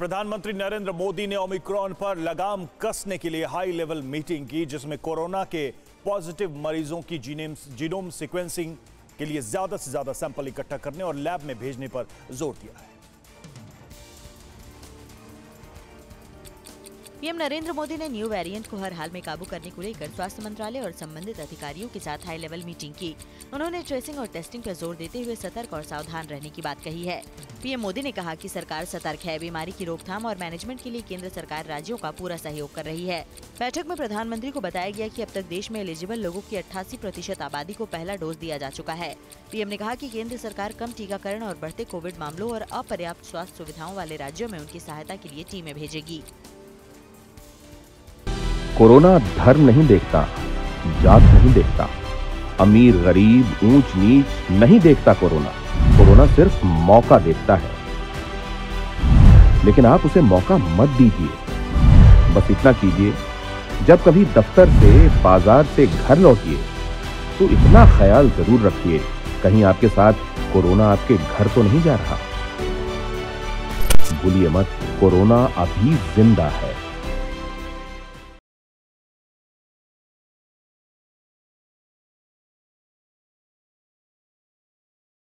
प्रधानमंत्री नरेंद्र मोदी ने ओमिक्रॉन पर लगाम कसने के लिए हाई लेवल मीटिंग की, जिसमें कोरोना के पॉजिटिव मरीजों की जीनेम सीक्वेंसिंग के लिए ज़्यादा से ज़्यादा सैंपल इकट्ठा करने और लैब में भेजने पर ज़ोर दिया है। पीएम नरेंद्र मोदी ने न्यू वेरिएंट को हर हाल में काबू करने को लेकर स्वास्थ्य मंत्रालय और संबंधित अधिकारियों के साथ हाई लेवल मीटिंग की। उन्होंने ट्रेसिंग और टेस्टिंग पर ज़ोर देते हुए सतर्क और सावधान रहने की बात कही है। पीएम मोदी ने कहा कि सरकार सतर्क है, बीमारी की रोकथाम और मैनेजमेंट के लिए केंद्र सरकार राज्यों का पूरा सहयोग कर रही है। बैठक में प्रधानमंत्री को बताया गया कि अब तक देश में एलिजिबल लोगों की अट्ठासी प्रतिशत आबादी को पहला डोज दिया जा चुका है। पीएम ने कहा कि केंद्र सरकार कम टीकाकरण और बढ़ते कोविड मामलों और अपर्याप्त स्वास्थ्य सुविधाओं वाले राज्यों में उनकी सहायता के लिए टीमें भेजेगी। कोरोना धर्म नहीं देखता, जात नहीं देखता, अमीर, गरीब, ऊंच, नीच नहीं देखता कोरोना। कोरोना सिर्फ़ मौका देखता है। लेकिन आप उसे मौका मत दीजिए। बस इतना कीजिए, जब कभी दफ्तर से, बाज़ार से घर लौटिए तो इतना ख्याल ज़रूर रखिए, कहीं आपके साथ कोरोना आपके घर तो नहीं जा रहा। भूलिए मत, कोरोना अभी ज़िंदा है।